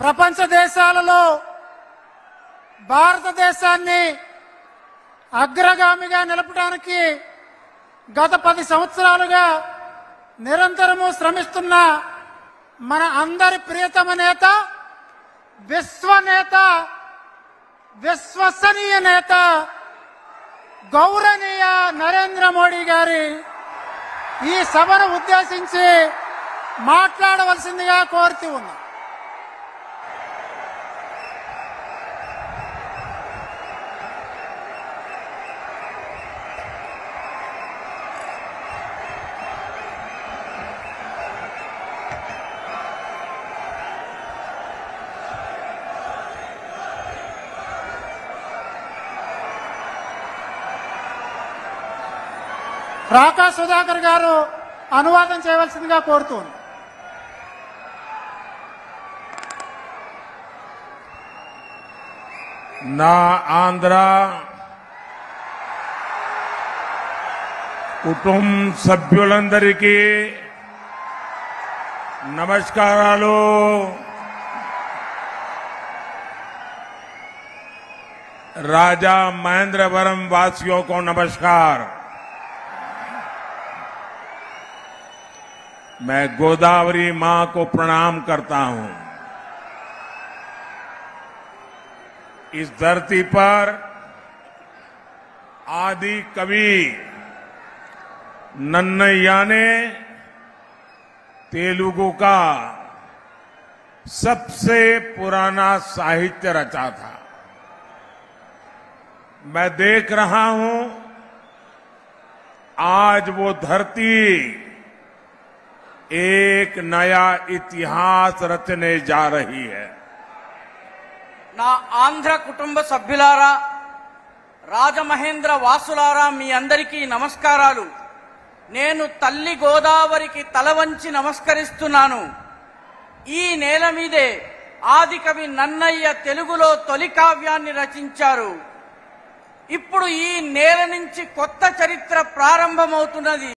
ప్రపంచ దేశాలలో భారతదేశాన్ని అగ్రగామిగా నిలపడానికి గత పది సంవత్సరాలుగా నిరంతరము శ్రమిస్తున్న మన అందరి ప్రియతమ నేత విశ్వనేత విశ్వసనీయ నేత గౌరవనీయ నరేంద్ర మోడీ గారి ఈ సభను ఉద్దేశించి మాట్లాడవలసిందిగా కోరుతూ ఉన్నా. రాకా సుధాకర్ గారు అనువాదం చేయవలసిందిగా కోరుతుంది నా ఆంధ్ర కుటుంబ సభ్యులందరికీ నమస్కారాలు. రాజా మహేంద్రవరం వాసియోకో నమస్కారం. मैं गोदावरी माँ को प्रणाम करता हूँ। इस धरती पर आदि कवि नन्नैया ने तेलुगु का सबसे पुराना साहित्य रचा था। मैं देख रहा हूँ, आज वो धरती एक नया इतिहास रचने जा रही है నా ఆంధ్ర కుటుంబ సభ్యులారా రాజమహేంద్ర వాసులారా మీ అందరికీ నమస్కారాలు నేను తల్లి గోదావరికి తల వంచి నమస్కరిస్తున్నాను ఈ నేల మీదే ఆదికవి నన్నయ్య తెలుగులో తొలి కావ్యాన్ని రచించారు ఇప్పుడు ఈ నేల నుంచి కొత్త చరిత్ర ప్రారంభమవుతున్నది